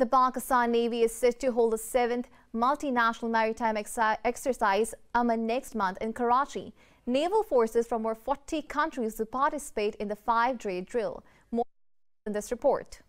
The Pakistan Navy is set to hold the seventh multinational maritime exi- exercise Aman next month in Karachi. Naval forces from over 40 countries will participate in the five-day drill. More in this report.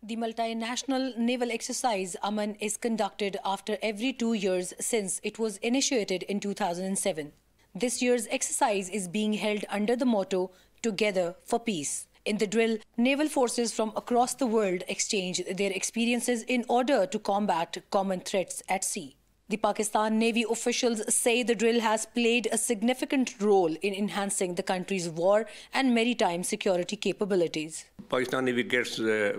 The multinational naval exercise Aman is conducted after every two years since it was initiated in 2007. This year's exercise is being held under the motto Together for Peace. In the drill, naval forces from across the world exchange their experiences in order to combat common threats at sea. The Pakistan Navy officials say the drill has played a significant role in enhancing the country's war and maritime security capabilities. Pakistan Navy gets uh,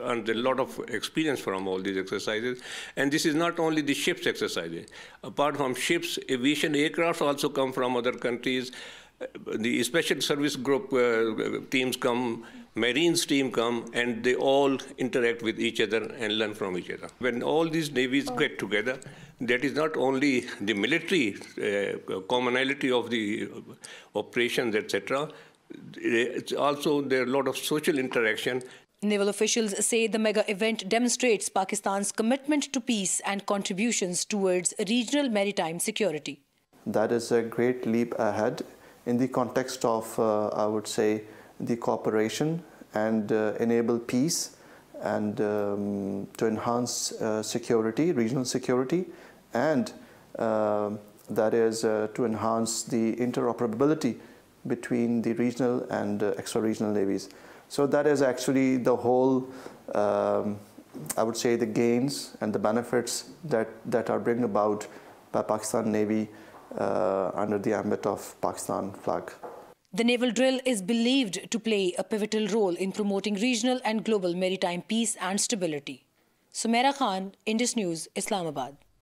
uh, a lot of experience from all these exercises. And this is not only the ships exercises. Apart from ships, aviation aircraft also come from other countries. Uh, the special service group uh, teams come, Marines team come, and they all interact with each other and learn from each other. When all these navies get together, that is not only the military uh, commonality of the operations, etc. It's also there are a lot of social interaction. Naval officials say the mega event demonstrates Pakistan's commitment to peace and contributions towards regional maritime security. That is a great leap ahead in the context of, uh, I would say, the cooperation and uh, enable peace and um, to enhance uh, security, regional security, and um, that is to enhance the interoperability between the regional and uh, extra-regional navies. So that is actually the whole, um, I would say, the gains and the benefits that, that are bring about by Pakistan Navy Uh, under the ambit of Pakistan flag. The naval drill is believed to play a pivotal role in promoting regional and global maritime peace and stability. Sumaira Khan, Indus News, Islamabad.